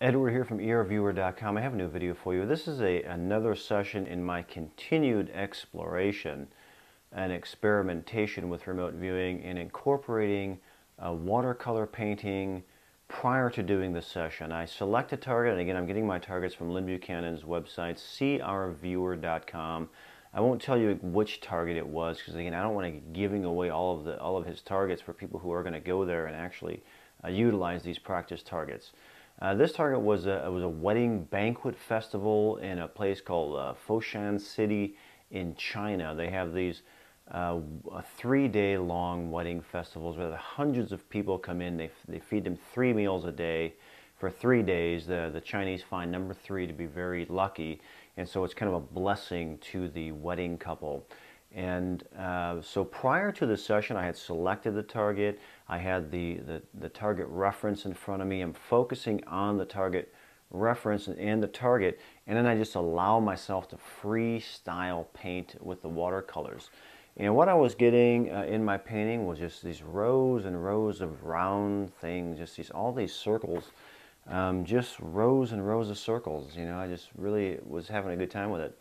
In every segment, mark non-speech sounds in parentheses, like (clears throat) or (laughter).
Edward here from erviewer.com. I have a new video for you. This is a another session in my continued exploration and experimentation with remote viewing and incorporating watercolor painting prior to doing the session. I select a target, and again, I'm getting my targets from Lyn Buchanan's website, crviewer.com. I won't tell you which target it was because again, I don't want to be giving away all of the all of his targets for people who are going to go there and actually uh, utilize these practice targets. Uh, this target was a, was a wedding banquet festival in a place called uh, Foshan City in China. They have these uh, three-day long wedding festivals where hundreds of people come in. They, they feed them three meals a day for three days. The, the Chinese find number three to be very lucky, and so it's kind of a blessing to the wedding couple. And uh, so prior to the session, I had selected the target. I had the, the, the, target reference in front of me. I'm focusing on the target reference and the target, and then I just allow myself to freestyle paint with the watercolors. And what I was getting uh, in my painting was just these rows and rows of round things, just these all these circles, um, just rows and rows of circles. You know, I just really was having a good time with it.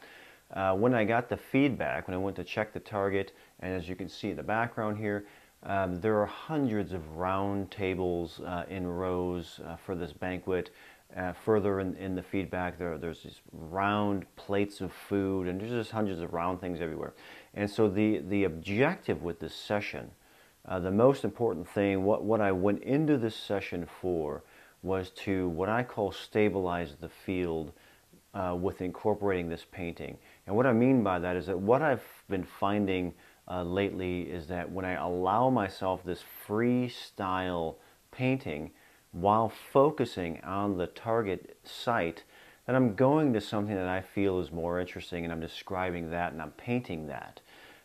Uh, when I got the feedback, when I went to check the target, and as you can see in the background here, um, there are hundreds of round tables uh, in rows uh, for this banquet. Uh, further in, in, the feedback, there, there's these round plates of food, and there's just hundreds of round things everywhere. And so the, the objective with this session, uh, the most important thing, what, what I went into this session for, was to what I call stabilize the field uh, with incorporating this painting. And what I mean by that is that what I've been finding uh, lately is that when I allow myself this freestyle painting while focusing on the target site, that I'm going to something that I feel is more interesting and I'm describing that and I'm painting that.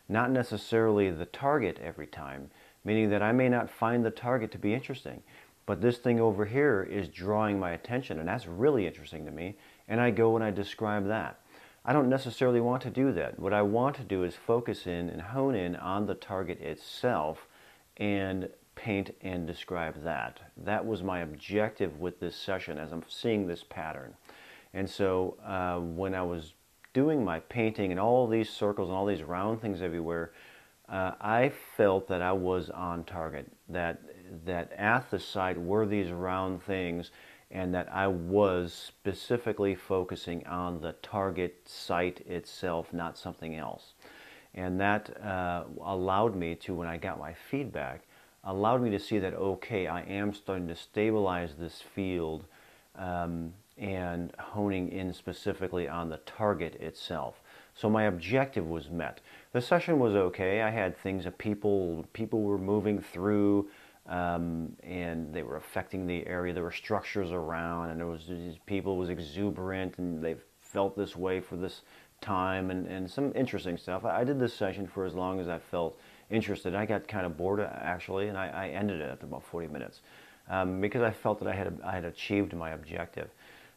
Not necessarily the target every time, meaning that I may not find the target to be interesting, but this thing over here is drawing my attention and that's really interesting to me and I go and I describe that. I don't necessarily want to do that. What I want to do is focus in and hone in on the target itself and paint and describe that. That was my objective with this session as I'm seeing this pattern. And so uh, when I was doing my painting and all these circles and all these round things everywhere, uh, I felt that I was on target, that, that at the site were these round things and that I was specifically focusing on the target site itself, not something else. And that uh, allowed me to, when I got my feedback, allowed me to see that, okay, I am starting to stabilize this field um, and honing in specifically on the target itself. So my objective was met. The session was okay. I had things that people, people were moving through, um, and they were affecting the area. There were structures around, and there was these people was exuberant, and they felt this way for this time, and, and some interesting stuff. I, I did this session for as long as I felt interested. I got kind of bored actually, and I, I ended it after about 40 minutes um, because I felt that I had I had achieved my objective.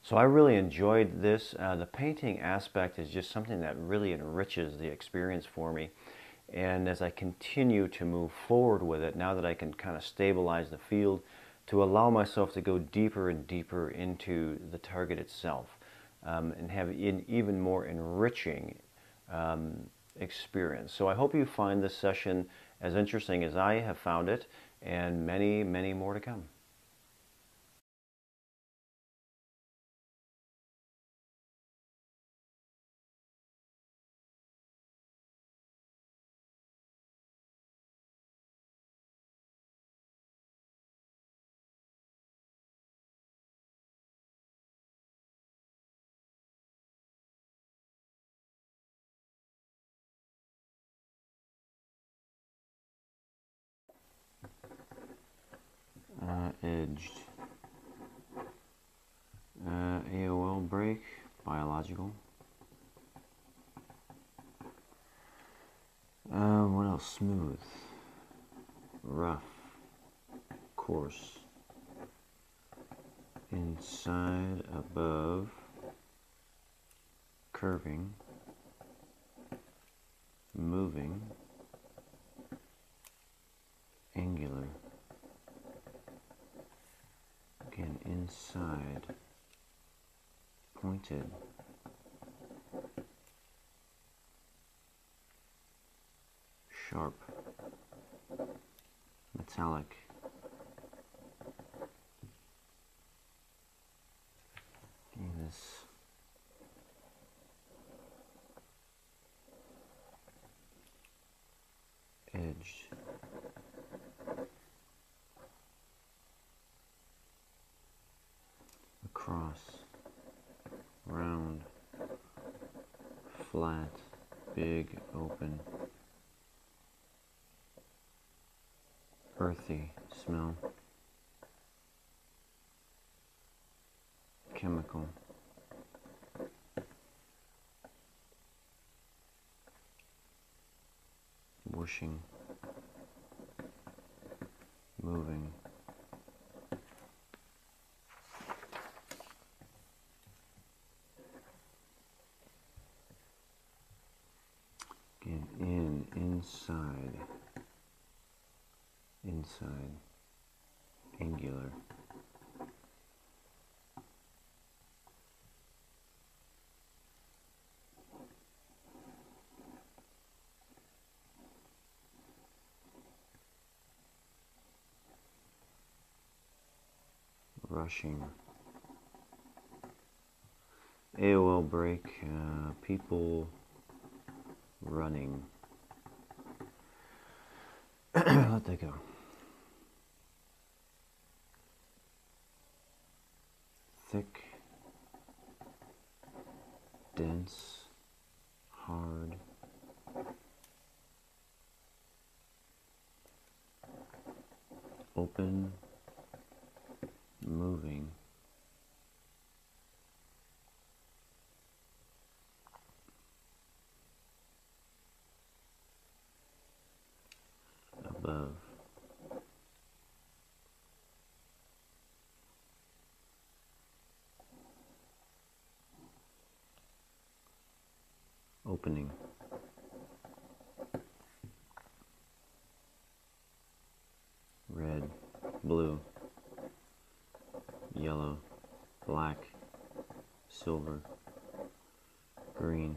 So I really enjoyed this. Uh, the painting aspect is just something that really enriches the experience for me. And as I continue to move forward with it, now that I can kind of stabilize the field, to allow myself to go deeper and deeper into the target itself um, and have an even more enriching um, experience. So I hope you find this session as interesting as I have found it and many, many more to come. Biological. Uh, what else? Smooth, rough, coarse, inside, above, curving, moving, angular. Again inside. Pointed. Metallic. This edged across. Round. Flat. Big. Open earthy smell. Chemical. Whooshing, moving. Again, in, inside, inside, angular. rushing. AOL break, uh, people running. (clears throat) Let that go. Dense, hard. Open, moving. Above. Opening. Red, blue yellow, black, silver, green,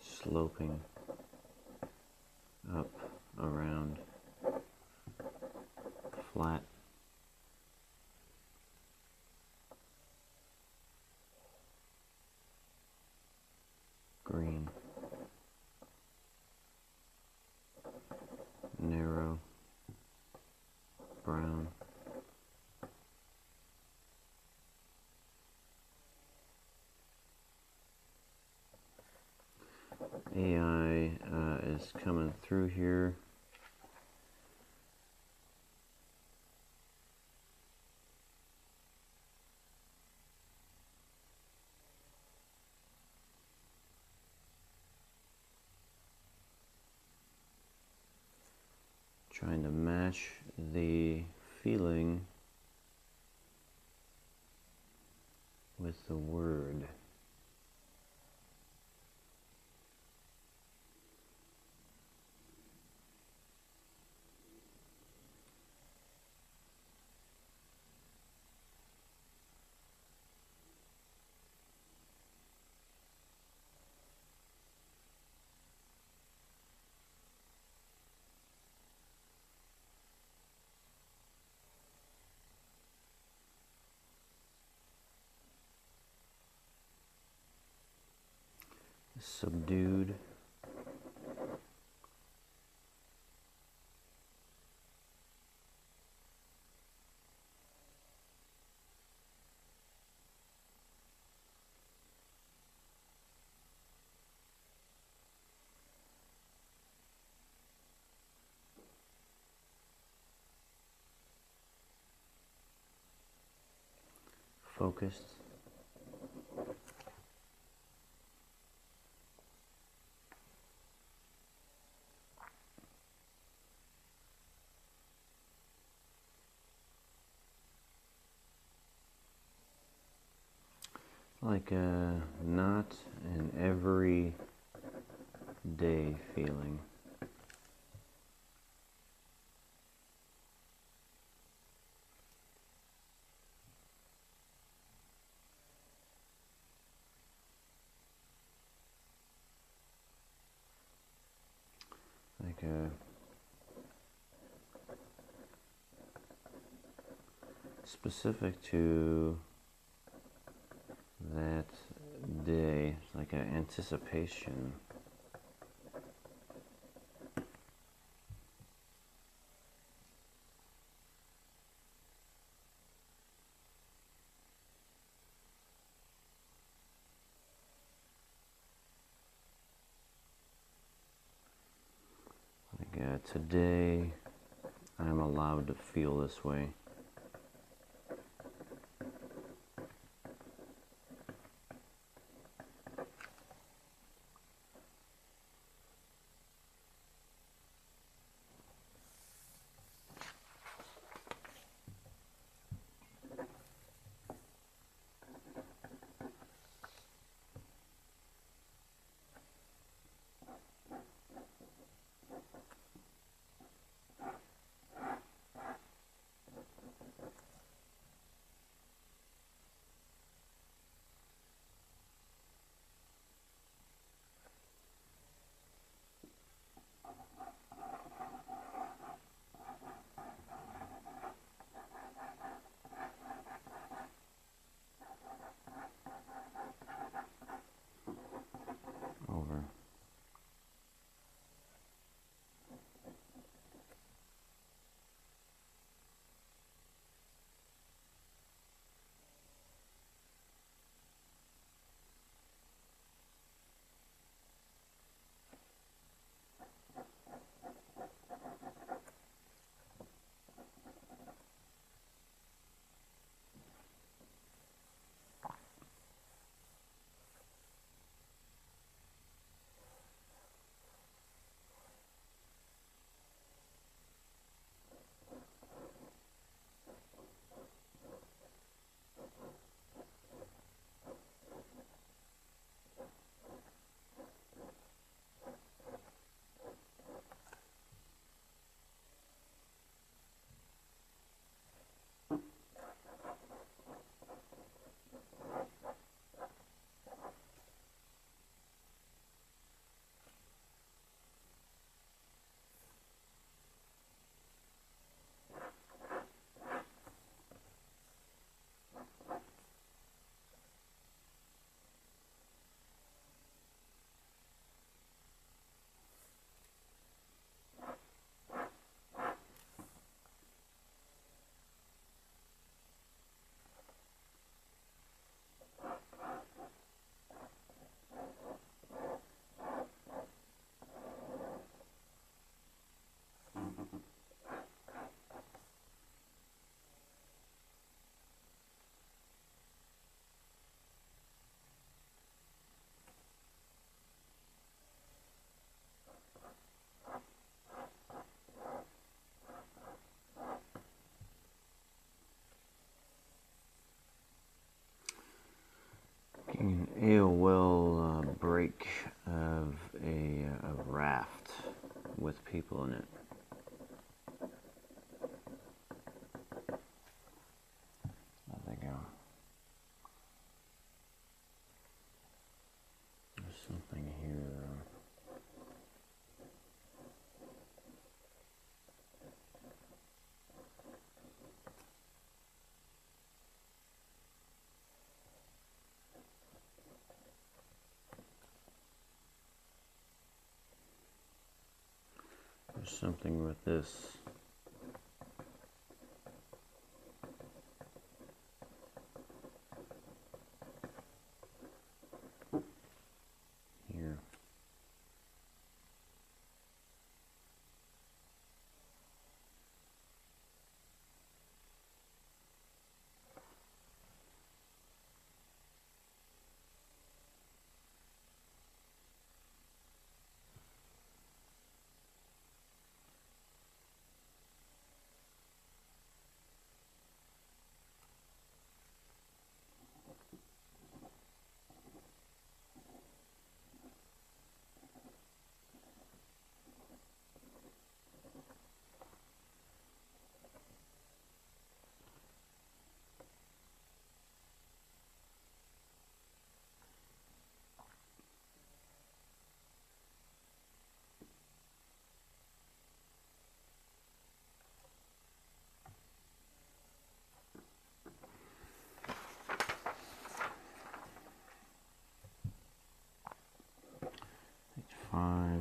sloping up, around, flat, green, narrow, brown. AI uh, is coming through here. trying to match the feeling with the word. Subdued. Focused. like a not an every day feeling. Like a specific to that day, like an anticipation. Like uh, today, I'm allowed to feel this way. There's something with this.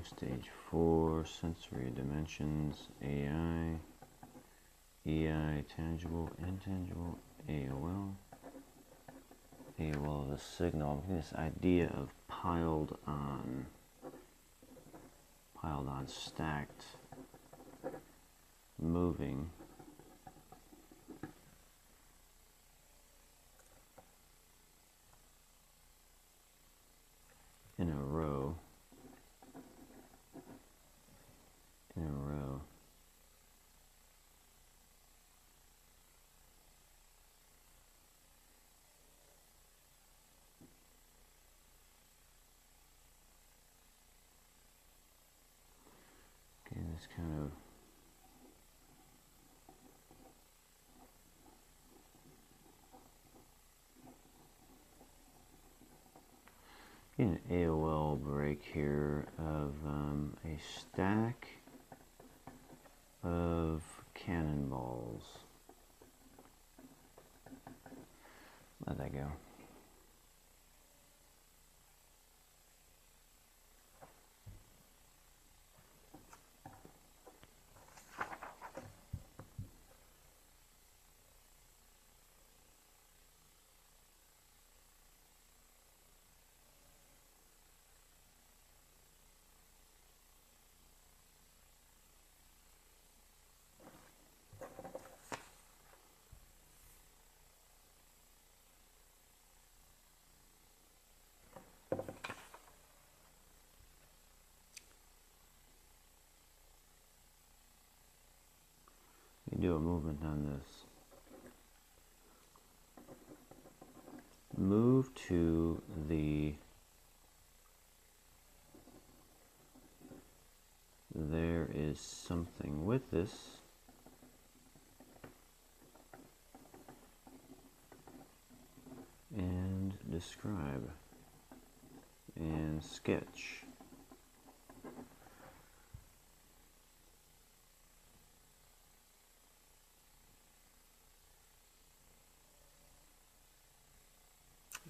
Stage 4, sensory dimensions, AI, EI, tangible, intangible, AOL. AOL is signal. This idea of piled on, piled on, stacked, moving. in a row in a row okay this kind of an AOL break here of um, a stack of cannonballs. Let that go. You do a movement on this. Move to the there is something with this and describe and sketch.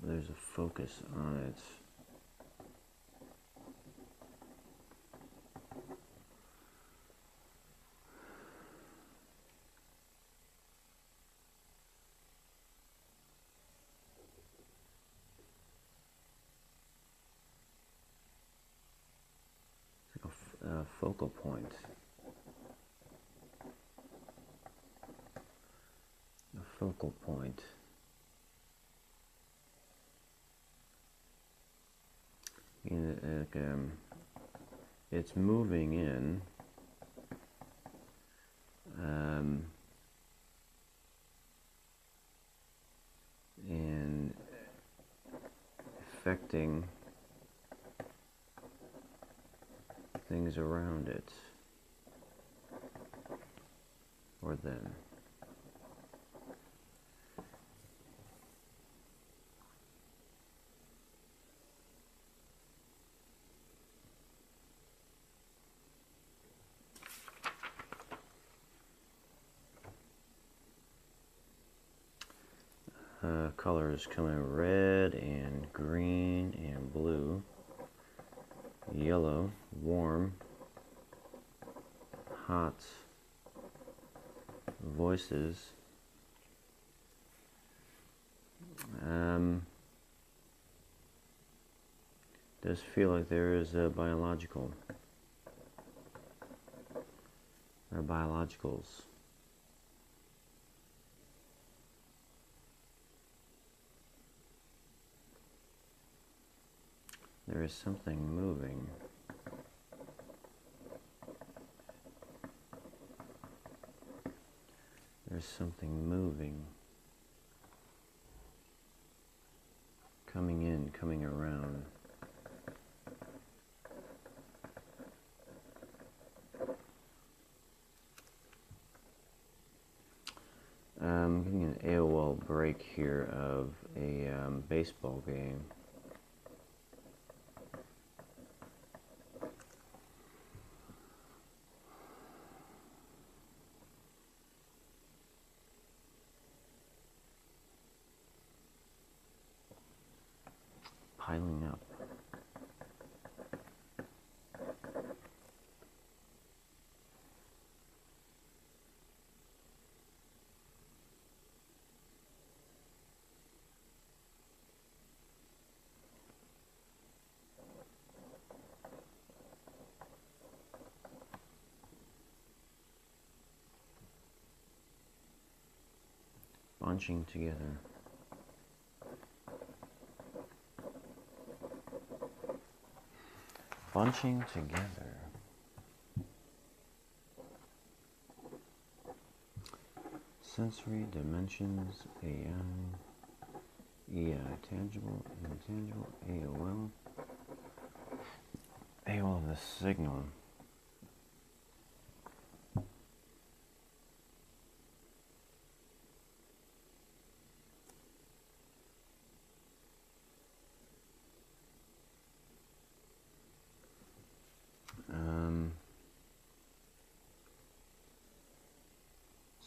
There's a focus on it. A, a uh, focal point. A focal point. In, like, um, it's moving in. Um, and affecting things around it or them. Uh, colors coming red and green and blue, yellow, warm, hot, voices. Um, does feel like there is a biological or biologicals. There is something moving. There's something moving. Coming in, coming around. I'm getting an AOL break here of a um, baseball game. Bunching together. Bunching together. Sensory dimensions, AI, EI, tangible, intangible, AOL. AOL, the signal.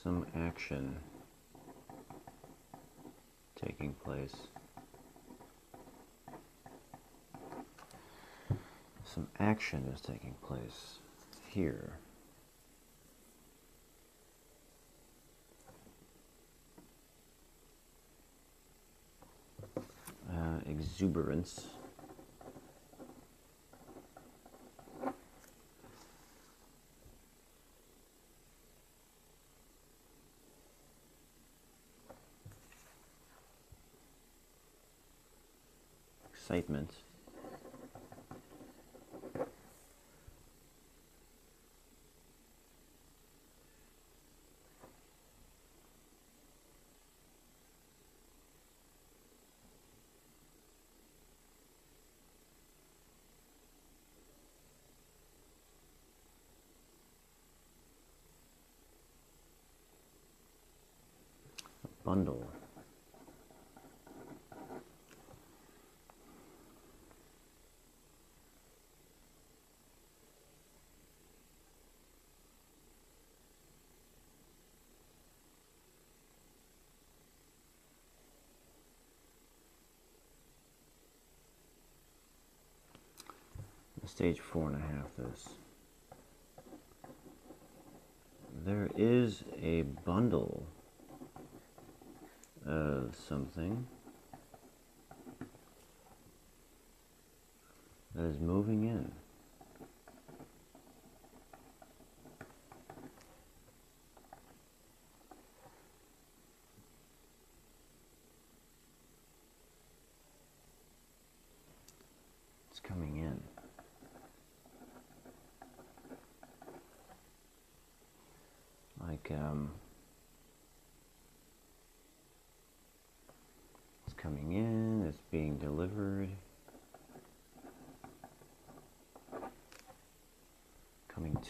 Some action taking place. Some action is taking place here. Uh, exuberance. Bundle. stage four and a half this. There is a bundle of something that is moving in. It's coming in. Like, um, it's coming in, it's being delivered.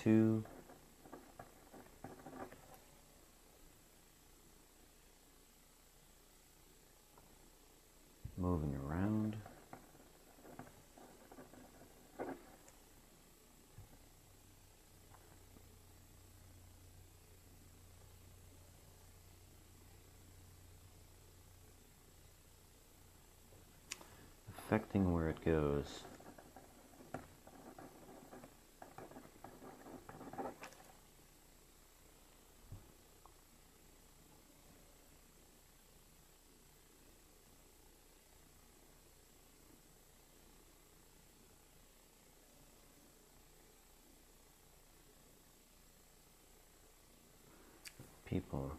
To. Moving around. affecting where it goes. People.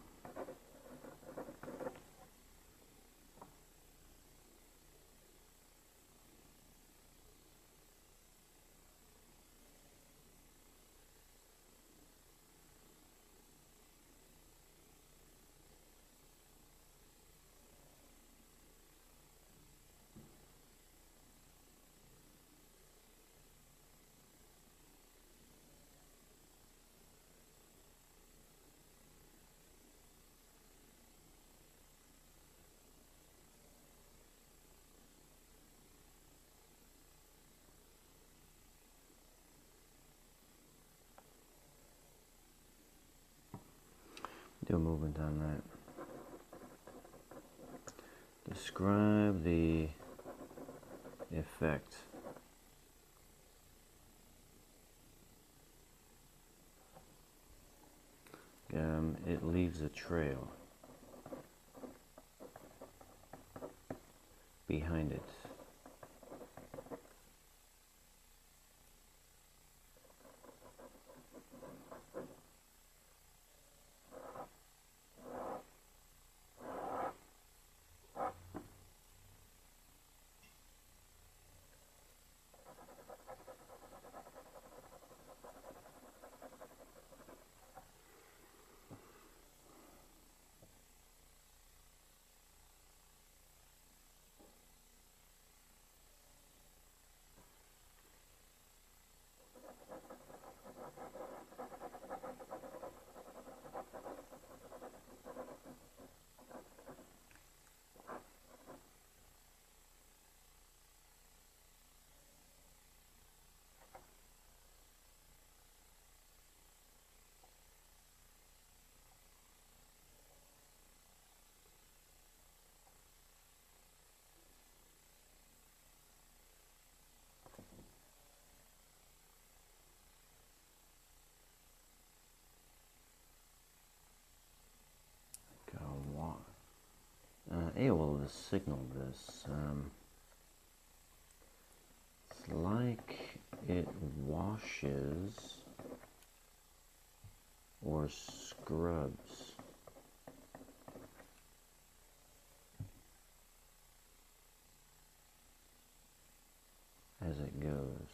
Do a movement on that. Describe the effect. Um, it leaves a trail behind it. Able to signal this. Um, it's like it washes or scrubs. as it goes.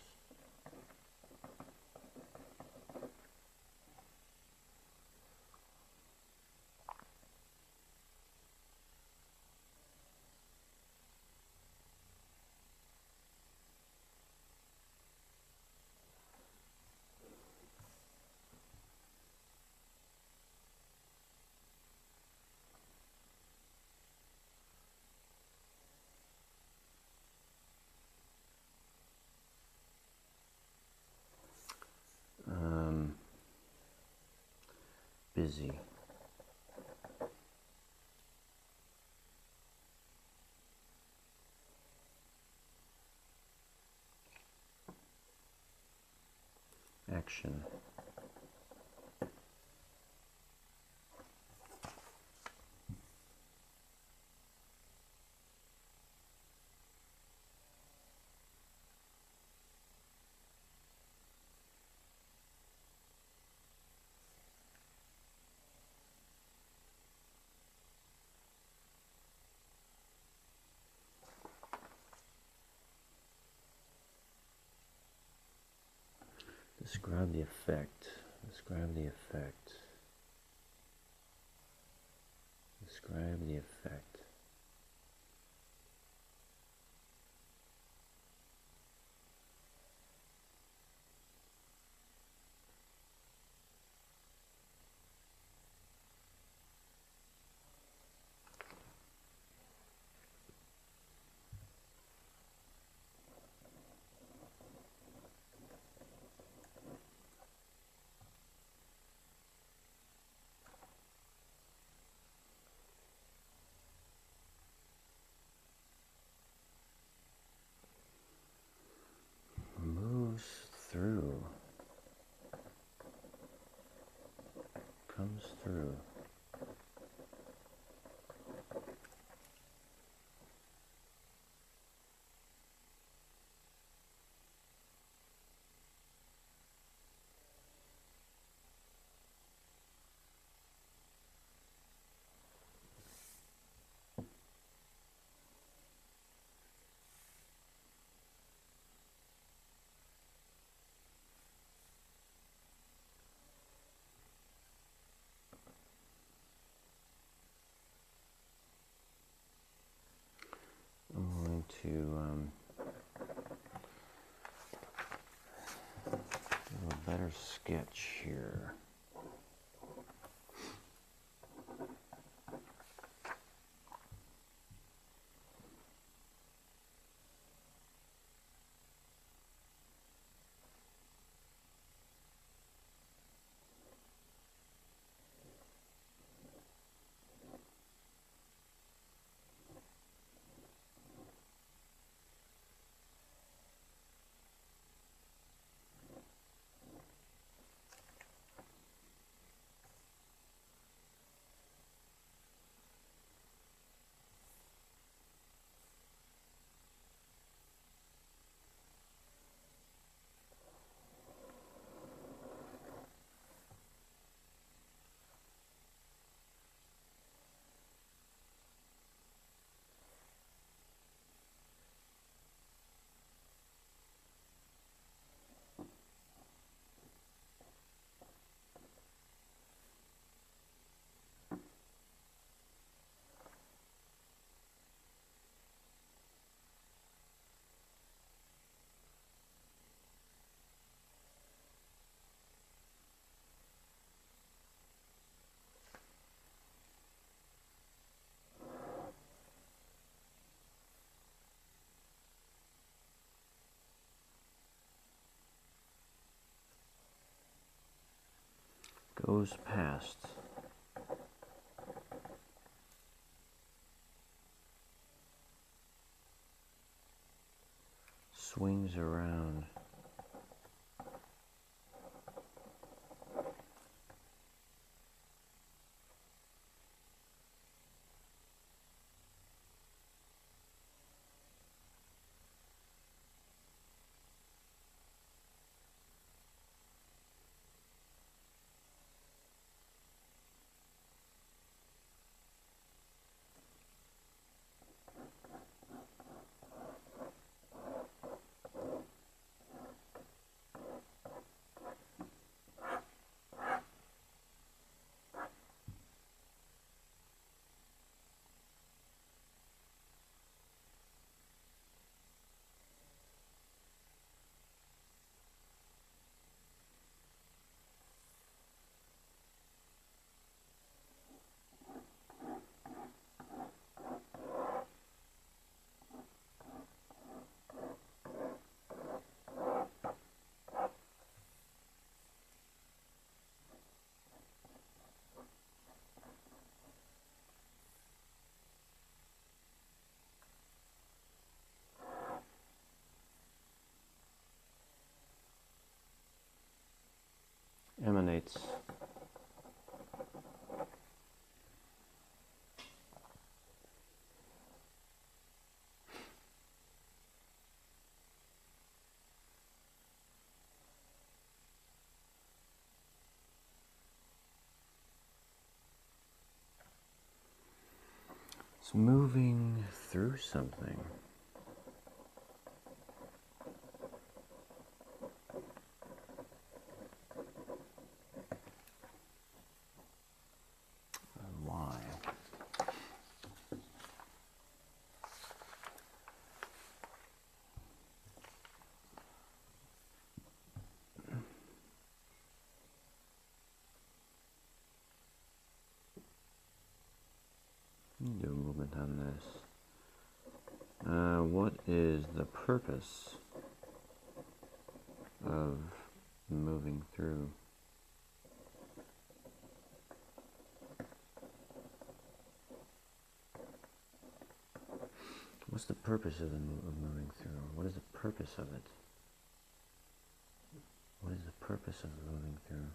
um, busy. Action. Describe the effect. Describe the effect. Describe the effect. moves through, comes through. I'm going to um, do a better sketch here. Goes past. Swings around. It's moving through something. Why? Do a movement on this. Uh, what is the purpose of moving through? What's the purpose of, the of moving through? What is the purpose of it? What is the purpose of moving through?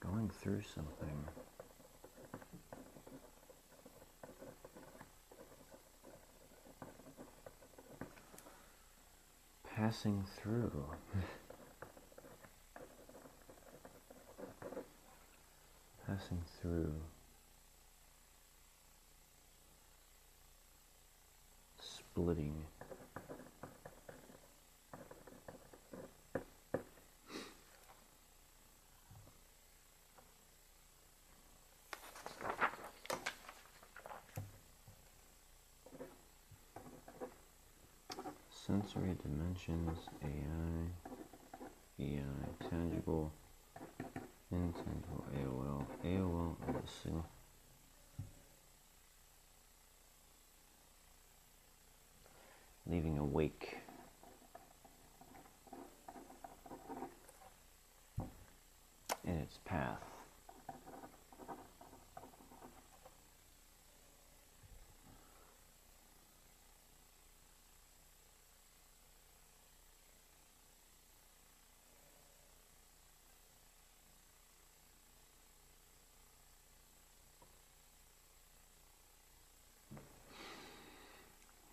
Going through something. Passing through. (laughs) Passing through. Splitting. Sensory dimensions, AI, EI, tangible, intangible, AOL, AOL. Leaving a wake. In its path.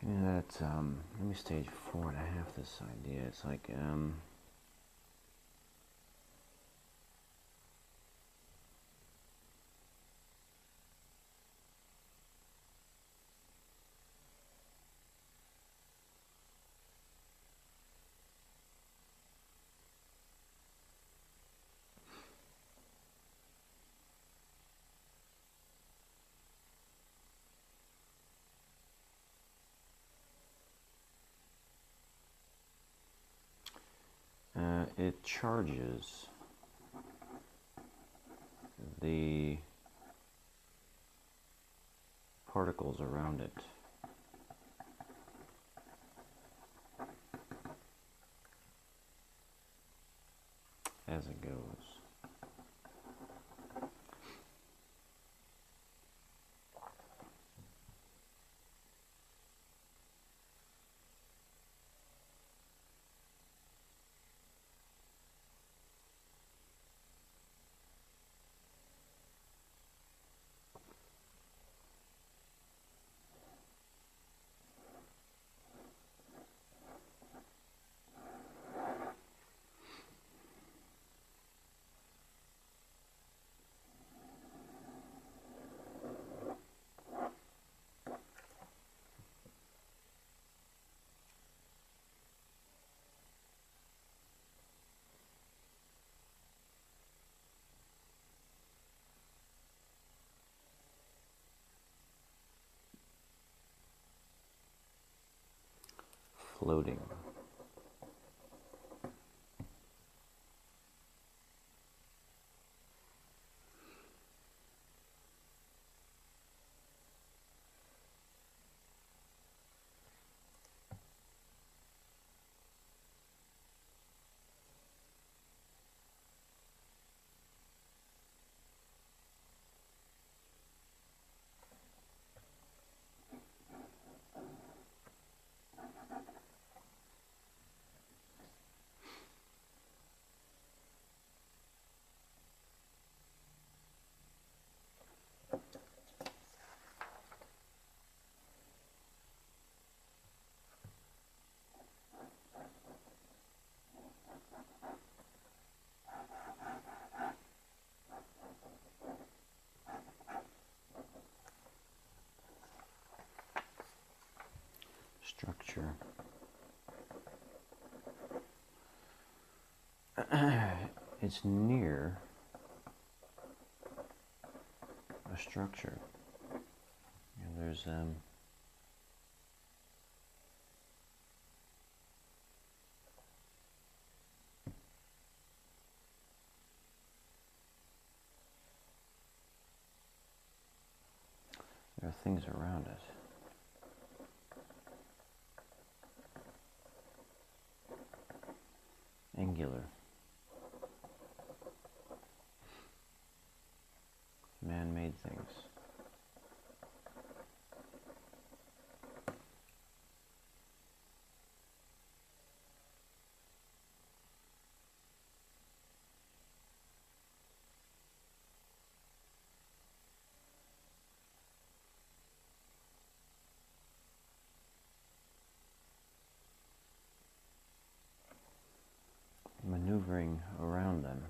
Yeah, that's um. Let me stage four and a half. This idea. It's like um. Uh, it charges the particles around it. As it goes. Floating. Structure. (clears throat) it's near a structure. And there's um, there are things around it. Angular. Man-made things. maneuvering around them.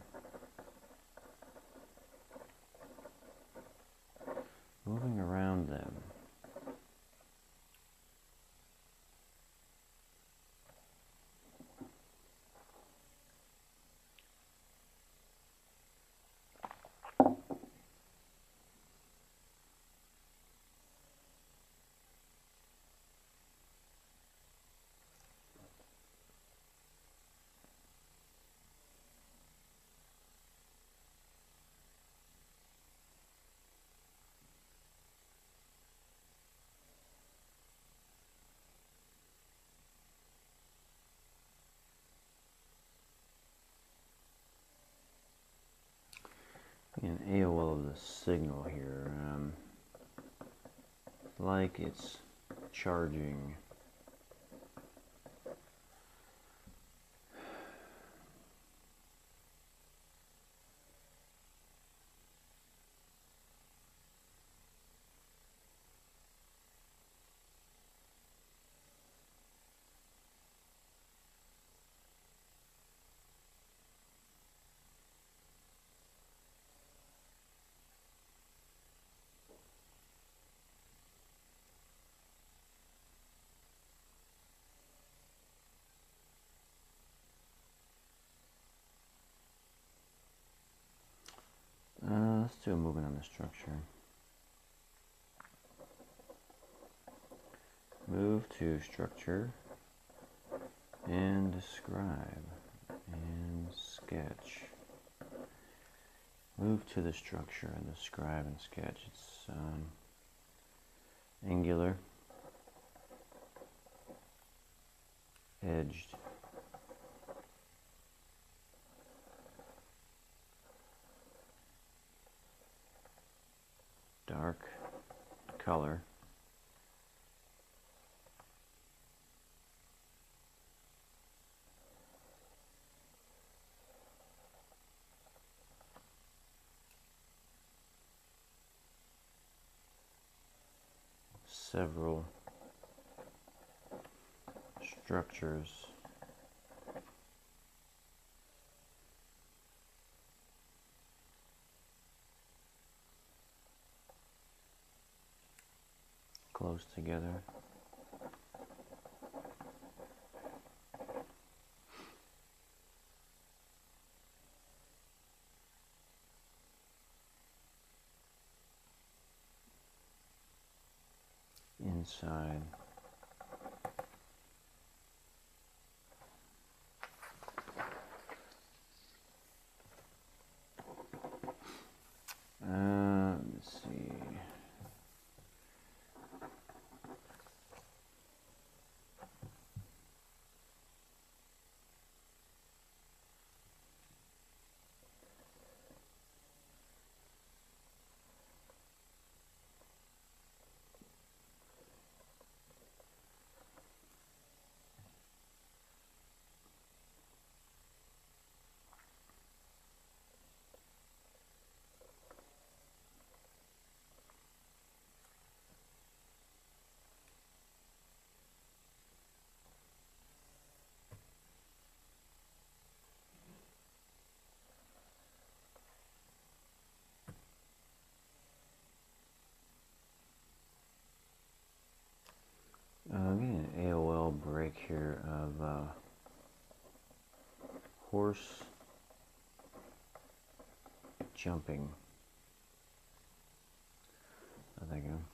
moving around them. An AOL of the signal here. Um, like it's charging. Let's do a movement on the structure. Move to structure and describe and sketch. Move to the structure and describe and sketch. It's um, angular, edged, dark color. several structures close together. Inside. AOL break here of uh, horse jumping. I think. Eight.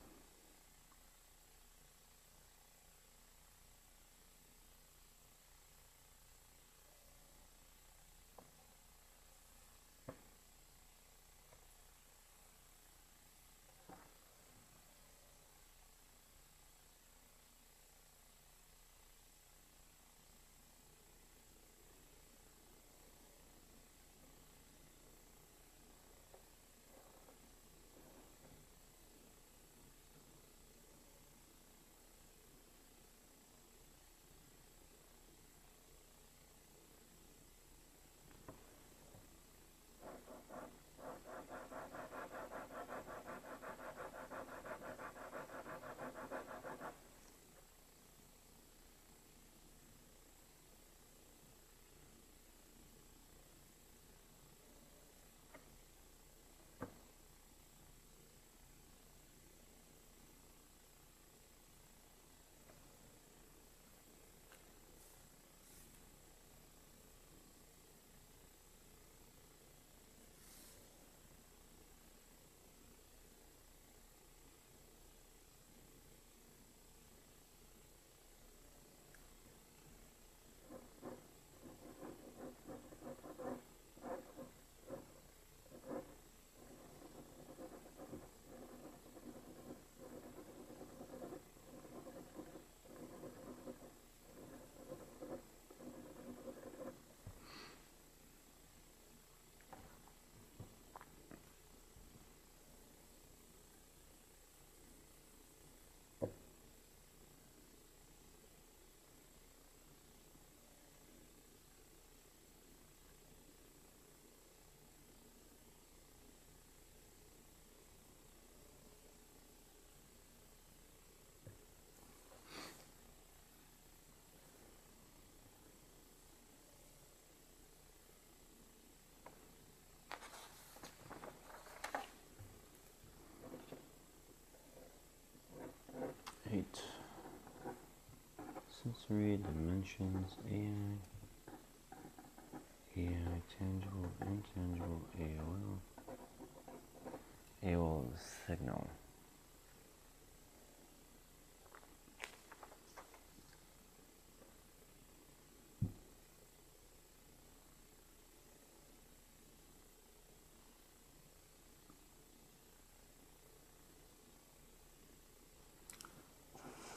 Sensory dimensions, AI, AI, tangible, intangible, AOL, AOL signal.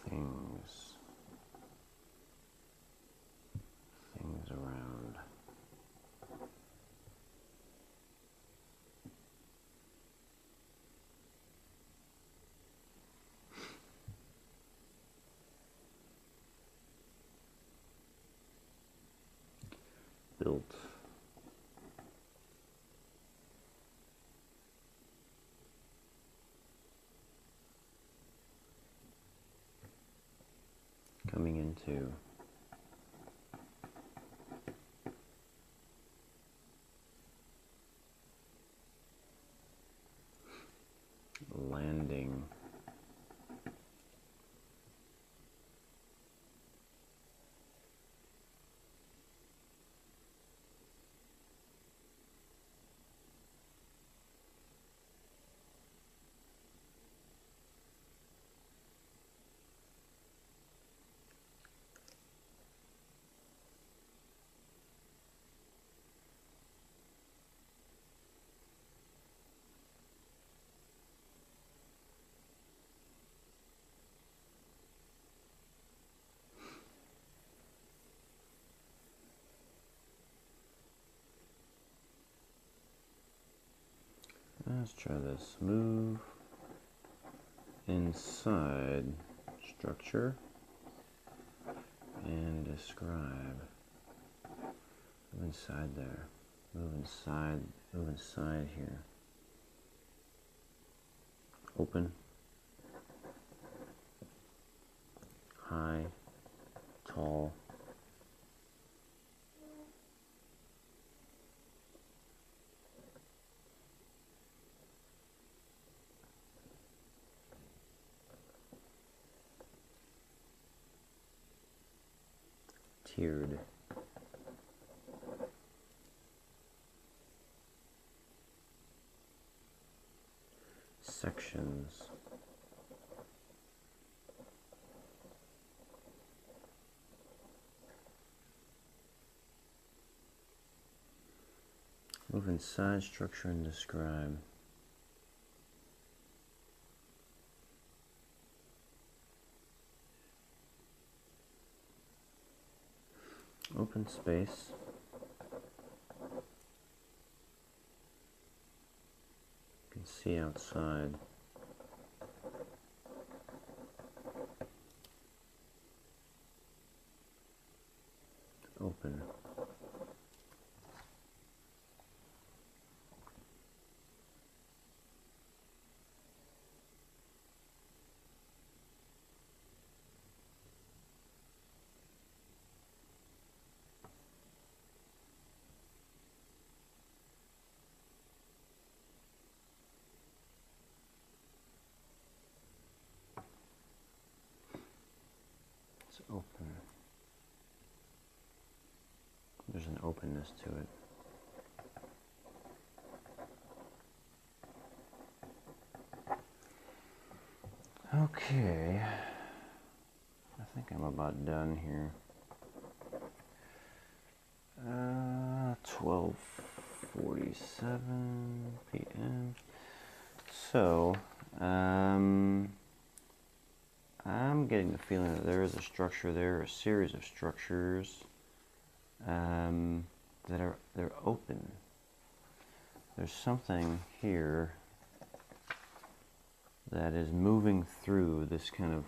things things around built. Coming into Let's try this. Move inside structure and describe. Move inside there. Move inside. Move inside here. Open. High. Tall. Tiered. Sections. Move inside structure and describe. Open space. You can see outside. Open. It's open. There's an openness to it. Okay. I think I'm about done here. Uh, 12:47 p.m. So, um, I'm getting the feeling that there is a structure there, a series of structures um, that are they're open. There's something here that is moving through this kind of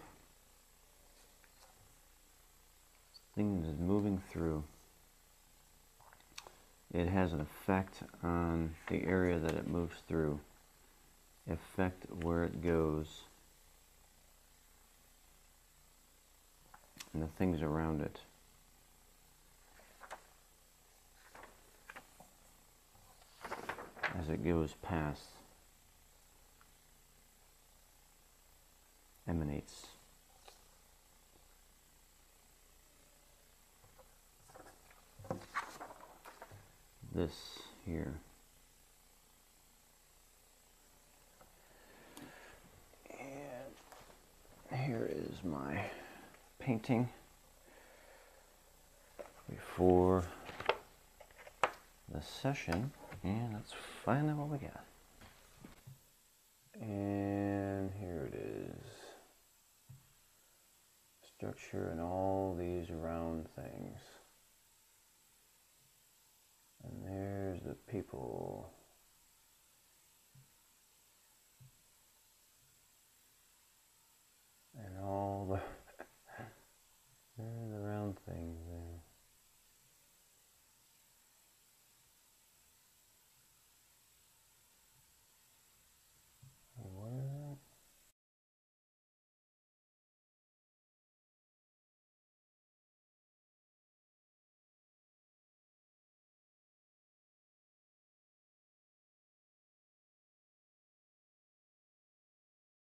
thing that is moving through. It has an effect on the area that it moves through, effect where it goes, and the things around it. As it goes past. emanates. This here. And here is my painting before the session and let's find out what we got. And here it is. Structure and all these round things. And there's the people. And all the, (laughs) the round things.